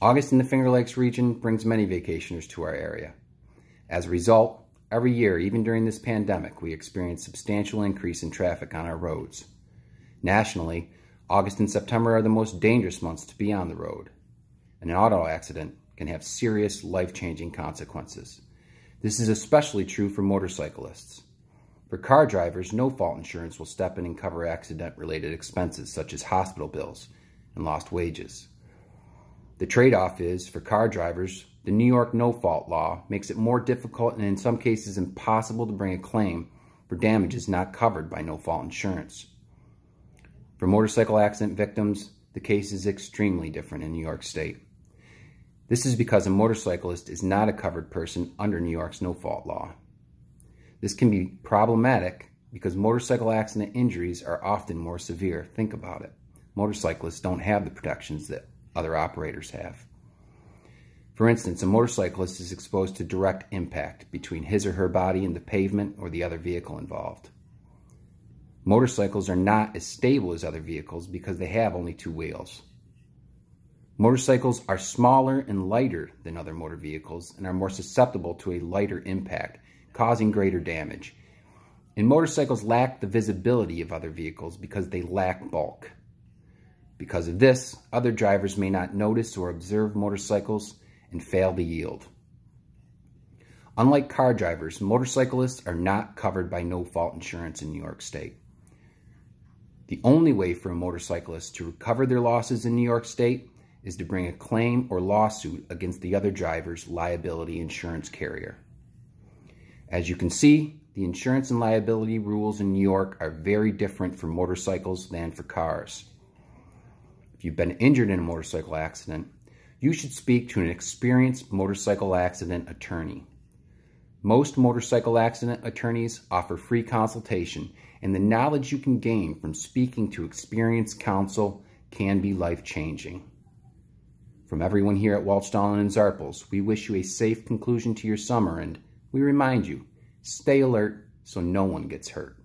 August in the Finger Lakes region brings many vacationers to our area. As a result, every year, even during this pandemic, we experience substantial increase in traffic on our roads. Nationally, August and September are the most dangerous months to be on the road. An auto accident can have serious life-changing consequences. This is especially true for motorcyclists. For car drivers, no-fault insurance will step in and cover accident-related expenses such as hospital bills and lost wages. The trade-off is, for car drivers, the New York no-fault law makes it more difficult and in some cases impossible to bring a claim for damages not covered by no-fault insurance. For motorcycle accident victims, the case is extremely different in New York State. This is because a motorcyclist is not a covered person under New York's no-fault law. This can be problematic because motorcycle accident injuries are often more severe. Think about it. Motorcyclists don't have the protections that other operators have. For instance, a motorcyclist is exposed to direct impact between his or her body and the pavement or the other vehicle involved. Motorcycles are not as stable as other vehicles because they have only two wheels. Motorcycles are smaller and lighter than other motor vehicles and are more susceptible to a lighter impact, causing greater damage. And motorcycles lack the visibility of other vehicles because they lack bulk. Because of this, other drivers may not notice or observe motorcycles and fail to yield. Unlike car drivers, motorcyclists are not covered by no-fault insurance in New York State. The only way for a motorcyclist to recover their losses in New York State is to bring a claim or lawsuit against the other driver's liability insurance carrier. As you can see, the insurance and liability rules in New York are very different for motorcycles than for cars. If you've been injured in a motorcycle accident, you should speak to an experienced motorcycle accident attorney. Most motorcycle accident attorneys offer free consultation, and the knowledge you can gain from speaking to experienced counsel can be life-changing. From everyone here at Welch Donlon and Czarples, we wish you a safe conclusion to your summer and we remind you, stay alert so no one gets hurt.